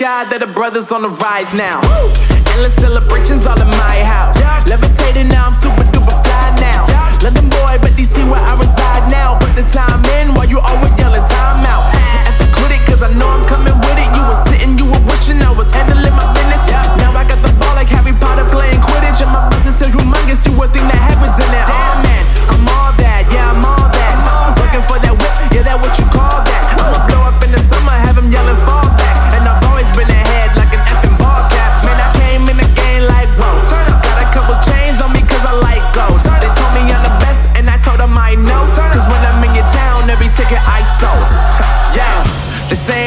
God that the brothers on the rise now. Endless celebrations all in my house. Levitating now, I'm super duper